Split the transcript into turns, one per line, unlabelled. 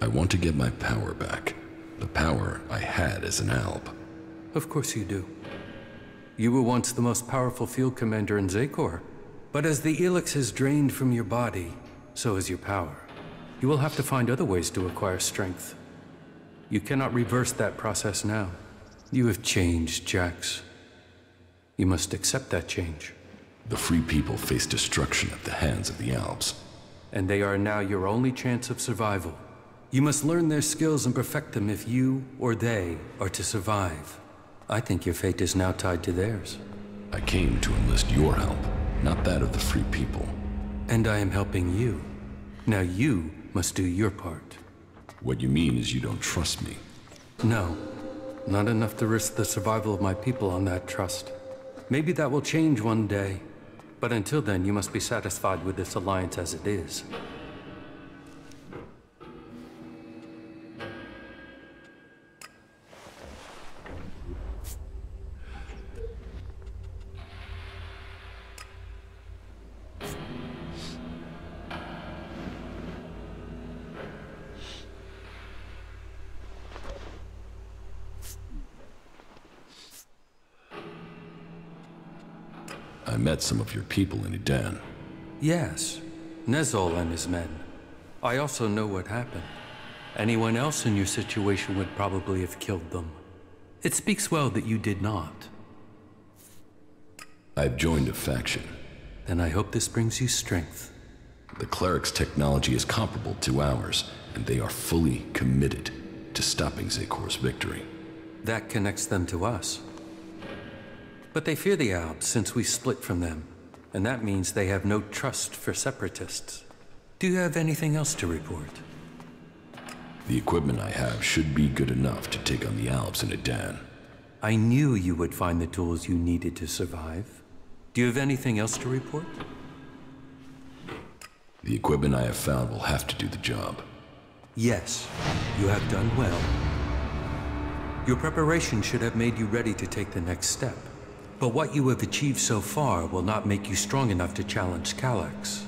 I want to get my power back. The power I had as an Alb.
Of course you do. You were once the most powerful field commander in Xacor. But as the Elex has drained from your body, so has your power. You will have to find other ways to acquire strength. You cannot reverse that process now. You have changed, Jax. You must accept that change.
The Free People face destruction at the hands of the Albs.
And they are now your only chance of survival. You must learn their skills and perfect them if you or they are to survive. I think your fate is now tied to theirs.
I came to enlist your help, not that of the Free People.
And I am helping you. Now you must do your part.
What you mean is you don't trust me.
No. Not enough to risk the survival of my people on that trust. Maybe that will change one day. But until then, you must be satisfied with this alliance as it is.
I met some of your people in Edan.
Yes, Nezol and his men. I also know what happened. Anyone else in your situation would probably have killed them. It speaks well that you did not.
I've joined a faction.
Then I hope this brings you strength.
The cleric's technology is comparable to ours, and they are fully committed to stopping Xacor's victory.
That connects them to us. But they fear the Albs since we split from them, and that means they have no trust for separatists. Do you have anything else to report?
The equipment I have should be good enough to take on the Albs in Edan.
I knew you would find the tools you needed to survive. Do you have anything else to report?
The equipment I have found will have to do the job.
Yes, you have done well. Your preparation should have made you ready to take the next step. But what you have achieved so far will not make you strong enough to challenge Kallax.